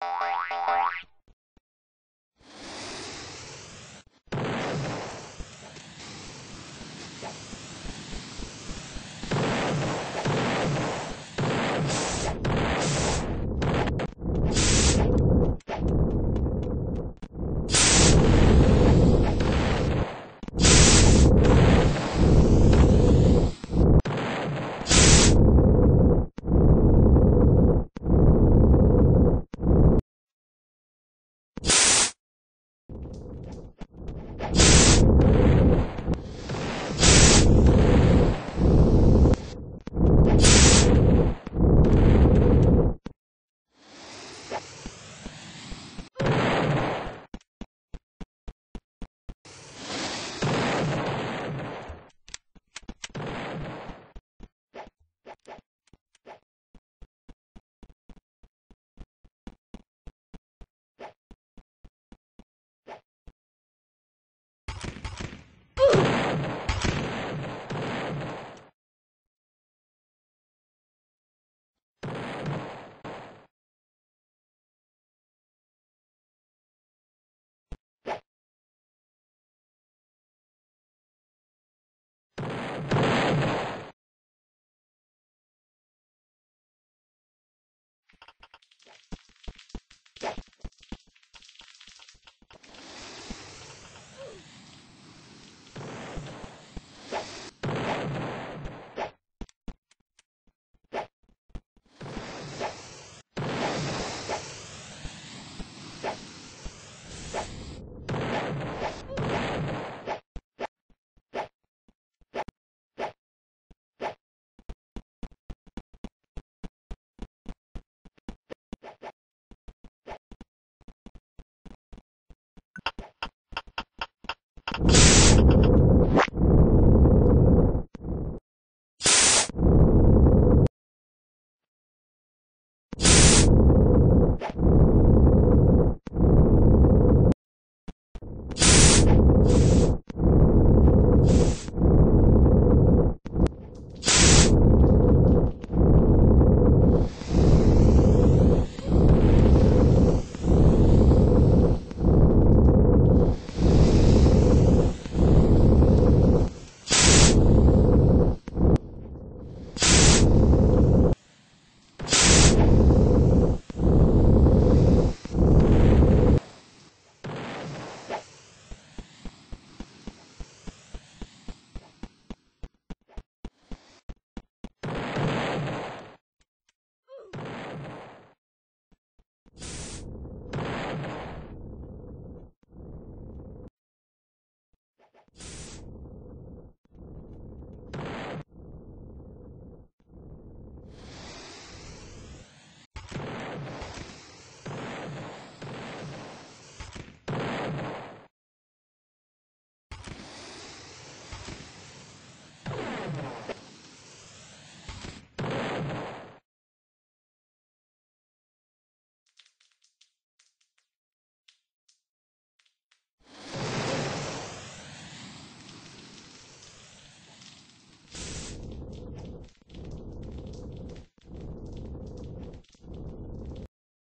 Bye.